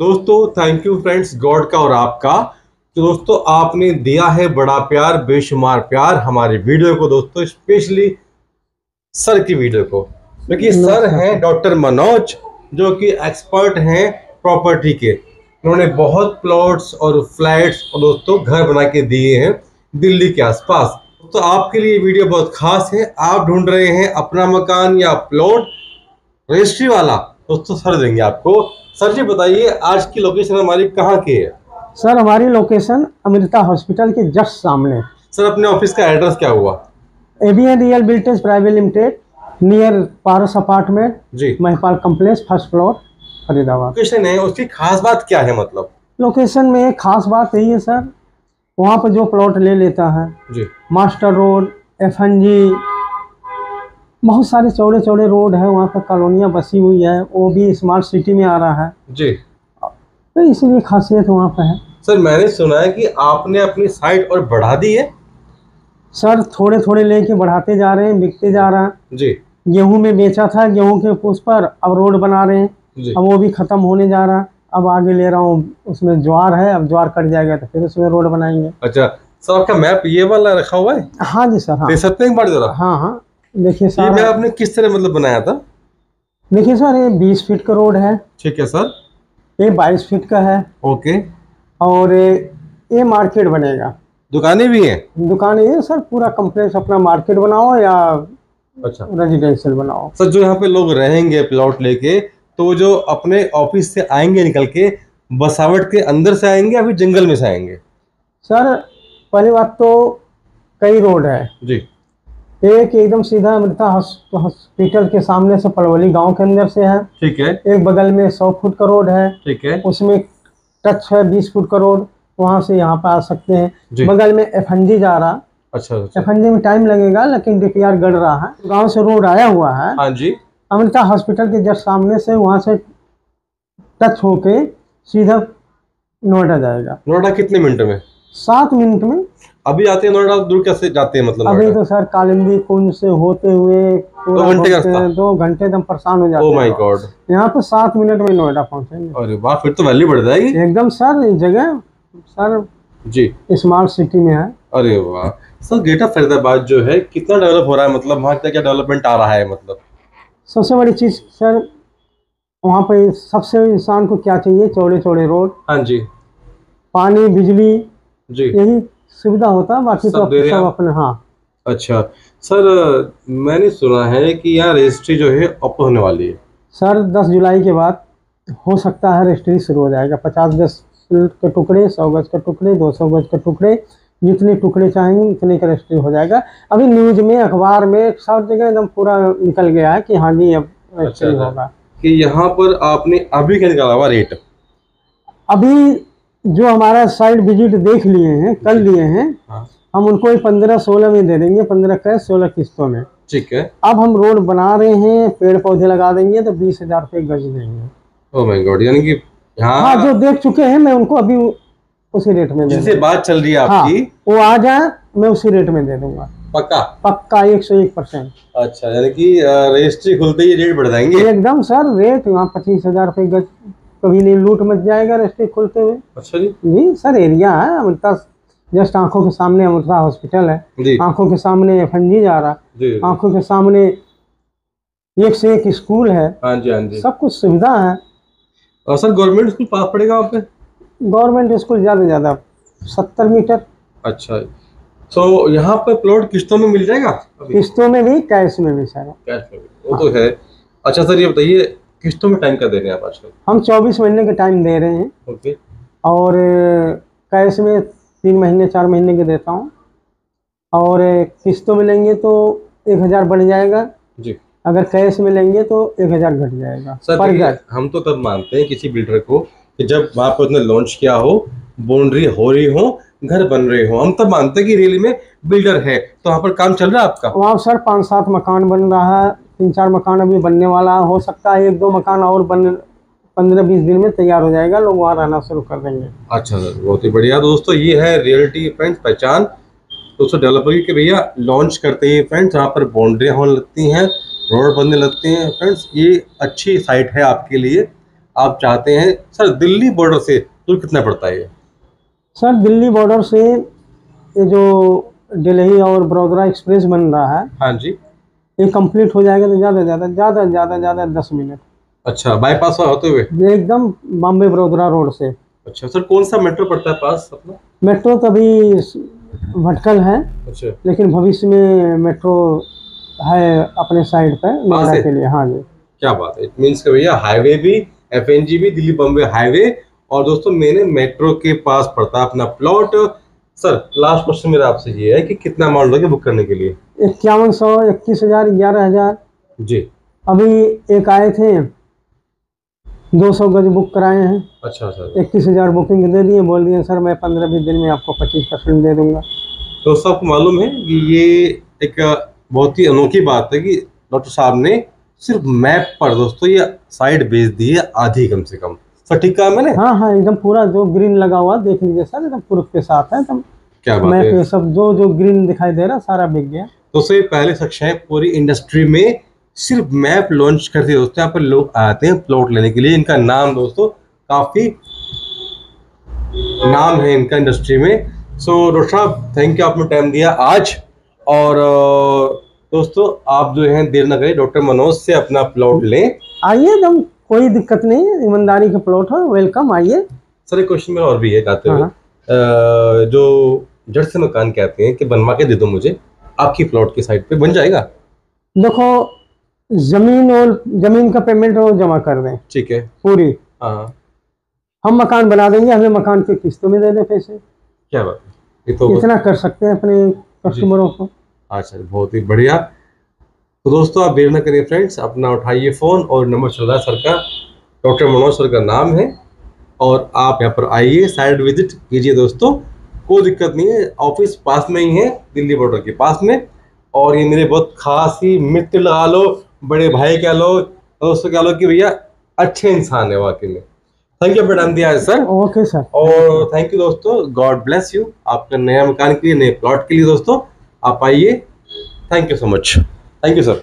दोस्तों thank you friends God का और आपका। तो दोस्तों आपने दिया है बड़ा प्यार बेशुमार प्यार हमारे वीडियो को दोस्तों स्पेशली सर की वीडियो को। क्योंकि सर हैं डॉक्टर मनोज जो कि एक्सपर्ट हैं प्रॉपर्टी के। उन्होंने बहुत प्लॉट्स और फ्लैट्स और दोस्तों घर बना के दिए हैं दिल्ली के आसपास। तो आपके लिए वीडियो बहुत खास है। आप ढूंढ रहे हैं अपना मकान या प्लॉट रजिस्ट्री वाला। दोस्तों सर देंगे आपको। सर जी बताइए आज की लोकेशन हमारी कहाँ की है? सर हमारी लोकेशन अमृता हॉस्पिटल के जस्ट सामने। सर अपने ऑफ़िस का एड्रेस क्या हुआ? ABN real buildtech private limited near Paras apartment जी। Mahipal complex first floor Faridabad location है उसकी खास बात क्या है मतलब? लोकेशन में खास बात यही है सर। वहाँ पर जो प्लॉट ले लेता है जी। मास्टर रोड एफएनजी बहुत सारे चौड़े चौड़े रोड है वहाँ पर कॉलोनियाँ बसी हुई है वो भी स्मार्ट सिटी में आ रहा है। जी। तो इसीलिए खासियत वहाँ पर है। सर मैंने सुना है कि आपने अपनी साइट और बढ़ा दी है? सर थोड़े थोड़े लेके बढ़ाते जा रहे हैं बिकते जा रहा है। जी। गेहूँ में बेचा था गेहूँ के उस पर अब रोड बना रहे हैं। अब वो भी खत्म होने जा रहा है। अब आगे ले रहा हूँ उसमें ज्वार है अब ज्वार कट जाएगा तो फिर उसमें रोड बनाएँगे। अच्छा सर आपका मैप ये वाला रखा हुआ है? हाँ जी सर हाँ। दे सकते हैं एक बार जरा हाँ हाँ। देखिए ये सर आपने किस तरह मतलब बनाया था? देखिए सर ये बीस फीट का रोड है। ठीक है सर। ये बाईस फीट का है। ओके। और ये ये मार्केट बनेगा। दुकानें भी हैं? दुकान ये सर पूरा कम्प्लेक्स अपना मार्केट बनाओ या अच्छा। रेजिडेंशियल बनाओ। सर जो यहाँ पे लोग रहेंगे प्लॉट लेके तो जो अपने ऑफ़िस से आएँगे निकल के बसावट के अंदर से आएँगे या फिर जंगल में से आएँगे? सर पहली बात तो कई रोड है। जी। एक एकदम सीधा अमृता हॉस्पिटल के सामने से पलवली गाँव के अंदर से है। ठीक है। एक बगल में सौ फुट का रोड है। ठीक है। उसमें टच है बीस फुट का रोड। वहाँ से यहाँ पे आ सकते हैं। बगल में एफएनजी जा रहा। अच्छा अच्छा। एफएनजी में टाइम लगेगा लेकिन डीपीआर गड़ रहा है। गाँव से रोड आया हुआ है। हाँ जी। अमृता हॉस्पिटल के जस्ट सामने से वहाँ से टच होके सीधा नोएडा जाएगा। नोएडा कितने मिनट में? सात मिनट में अभी आते हैं नोएडा दूर कैसे जाते हैं मतलब अभी तो सर कालिंदी कुंज से होते हुए दो घंटे का दो घंटे एकदम परेशान हो जाते ओ हैं। माय गॉड यहाँ पे सात मिनट में नोएडा पहुँचेंगे अरे वाह फिर तो वैल्यू बढ़ जाएगी। एकदम सर जगह सर जी। स्मार्ट सिटी में है। अरे वाह। सर ऑफ़ फरीदाबाद जो है कितना डेवलप हो रहा है? मतलब वहाँ क्या क्या डेवलपमेंट आ रहा है मतलब? सबसे बड़ी चीज़ सर वहाँ पे सबसे इंसान को क्या चाहिए? चौड़े चौड़े रोड हाँ जी। पानी बिजली जी। यही सुविधा होता है बाकी तो सब अपने हाँ। अच्छा। सर मैंने सुना है कि यहाँ रजिस्ट्री जो है अप होने वाली है। सर दस जुलाई के बाद हो सकता है रजिस्ट्री शुरू हो जाएगा। पचास गज के टुकड़े सौ गज के टुकड़े दो सौ गज के टुकड़े जितने टुकड़े चाहेंगे उतने का रजिस्ट्री हो जाएगा। अभी न्यूज़ में अखबार में सब जगह एकदम पूरा निकल गया है कि हाँ जी अब रजिस्ट्री अच्छा। होगा। कि यहाँ पर आपने अभी क्या निकाला हुआ रेट अभी जो हमारा साइड विज़िट देख लिए हैं कर लिए हैं हाँ। हम उनको पंद्रह सोलह में दे देंगे पंद्रह कैश सोलह किस्तों में। ठीक है। अब हम रोड बना रहे हैं पेड़ पौधे लगा देंगे तो बीस हज़ार रुपये गज देंगे। ओ माय गॉड यानी कि हाँ यहाँ जो देख चुके हैं मैं उनको अभी उसी रेट में जिनसे बात चल रही है हाँ आपकी वो आ जाए मैं उसी रेट में दे दूँगा। पक्का? पक्का एक सौ एक परसेंट। अच्छा यानी कि रजिस्ट्री खुलते ही रेट बढ़ जाएँगे? एकदम सर रेट यहाँ पच्चीस हज़ार रुपये गज। कभी नहीं लूट मच जाएगा रस्ते खुलते हुए। अच्छा जी। जी सर एरिया है अमृता जस्ट आँखों के सामने अमृता हॉस्पिटल है। आँखों के सामने फंजी जा रहा। जी आँखों के सामने एक से एक स्कूल है। हाँ जी हाँ जी। सब कुछ सुविधा है। और सर गवर्नमेंट स्कूल पास पड़ेगा वहाँ पे? गवर्नमेंट स्कूल ज़्यादा से ज़्यादा सत्तर मीटर। अच्छा तो यहाँ पे प्लॉट किस्तों में मिल जाएगा? किस्तों में भी कैश में भी सर। कैश में भी। वो तो है। अच्छा सर ये बताइए किस्तों में टाइम का दे रहे हैं आप आजकल? हम चौबीस महीने के टाइम दे रहे हैं। ओके और कैश में तीन महीने चार महीने के देता हूँ। और किस्तों में लेंगे तो एक हज़ार बढ़ जाएगा। जी। अगर कैश में लेंगे तो एक हज़ार घट जाएगा। सर पर हम तो तब मानते हैं किसी बिल्डर को कि जब वहाँ पर उसने लॉन्च किया हो बाउंड्री हो रही हो घर बन रहे हो हम तब मानते हैं कि रियली में बिल्डर है। तो वहाँ पर काम चल रहा है आपका? वहाँ सर पाँच सात मकान बन रहा है। तीन चार मकान अभी बनने वाला हो सकता है एक दो मकान और बन पंद्रह बीस दिन में तैयार हो जाएगा लोग वहाँ रहना शुरू कर देंगे। अच्छा सर बहुत ही बढ़िया। दोस्तों ये है रियलिटी फ्रेंड्स पहचान। दोस्तों डेवलपर के भैया लॉन्च करते हैं फ्रेंड्स यहाँ पर बाउंड्रियाँ होने लगती हैं रोड बनने लगते हैं। फ्रेंड्स ये अच्छी साइट है आपके लिए। आप चाहते हैं सर दिल्ली बॉर्डर से दूर कितना पड़ता है ये? सर दिल्ली बॉर्डर से ये जो दिल्ली और बड़ोदरा एक्सप्रेस बन रहा है हाँ जी। ये कंप्लीट हो जाएगा तो ज़्यादा ज़्यादा ज़्यादा ज़्यादा ज़्यादा दस मिनट। अच्छा बाईपास होते हुए? एकदम बॉम्बे बड़ोदरा रोड से। अच्छा सर कौन सा मेट्रो पड़ता है पास अपना? मेट्रो तो अभी भटकल है अच्छा। लेकिन भविष्य में मेट्रो है अपने साइड पे नोएडा के लिए हाँ जी। क्या बात है इट मीन्स कि भैया हाईवे भी एफएनजी भी दिल्ली बम्बे हाईवे और दोस्तों मैंने मेट्रो के पास पड़ता अपना प्लॉट सर लास्ट क्वेश्चन मेरा आपसे ये है कि कितना अमाउंट लगे बुक करने के लिए? इक्यावन सौ इक्कीस हज़ार ग्यारह हज़ार। जी। अभी एक आए थे दो सौ गज बुक कराए हैं। अच्छा सर इक्कीस हज़ार बुकिंग दे दिए बोल दिए सर मैं पंद्रह बीस दिन में आपको पच्चीस परसेंट दे दूँगा। दोस्तों आपको मालूम है कि ये एक बहुत ही अनोखी बात है कि डॉक्टर साहब ने सिर्फ़ मैप पर दोस्तों ये साइड भेज दी है आधी कम से कम। सर ठीक कहा मैंने? हाँ हाँ एकदम पूरा जो ग्रीन लगा हुआ देख लीजिए सर एकदम प्रूफ के साथ है एकदम। क्या बात है। सब जो जो ग्रीन दिखाई दे रहा सारा बिक गया। दोस्तों ये पहले शख्स पूरी इंडस्ट्री में सिर्फ़ मैप लॉन्च करते दोस्तों यहाँ पर लोग आते हैं प्लॉट लेने के लिए। इनका नाम दोस्तों काफ़ी नाम है इनका इंडस्ट्री में। सो डॉक्टर साहब थैंक यू आपने टाइम दिया आज। और दोस्तों आप जो है देर न करें डॉक्टर मनोज से अपना प्लॉट लें। आइए एकदम कोई दिक्कत नहीं ईमानदारी का प्लॉट है वेलकम आइए। सर एक क्वेश्चन मेरा और भी है कहते हुए। हाँ। जो जड़ से मकान कहते हैं कि बनवा के दे दो मुझे आपकी प्लॉट की साइड पे बन जाएगा? देखो ज़मीन और ज़मीन का पेमेंट वो जमा कर दें। ठीक है। पूरी। हाँ हाँ। हम मकान बना देंगे हमें मकान की किस्तों में दे दें पैसे। क्या बात है। ये तो इतना कर सकते हैं अपने कस्टमरों को। अच्छा बहुत ही बढ़िया। तो दोस्तों आप देर न करिए फ्रेंड्स अपना उठाइए फ़ोन और नंबर चल रहा है सर का। डॉक्टर मनोज सर का नाम है और आप यहाँ पर आइए साइड विज़िट कीजिए दोस्तों। कोई दिक्कत नहीं है ऑफ़िस पास में ही है दिल्ली बॉर्डर के पास में। और ये मेरे बहुत खास ही मित्र लगा लो बड़े भाई कह लो दोस्तों कह लो कि भैया अच्छे इंसान है वाकई में। थैंक यू मैडम दिया है सर। ओके सर और थैंक यू दोस्तों गॉड ब्लेस यू आपका नया मकान के लिए नए प्लॉट के लिए दोस्तों आप आइए। Thank you so much thank you sir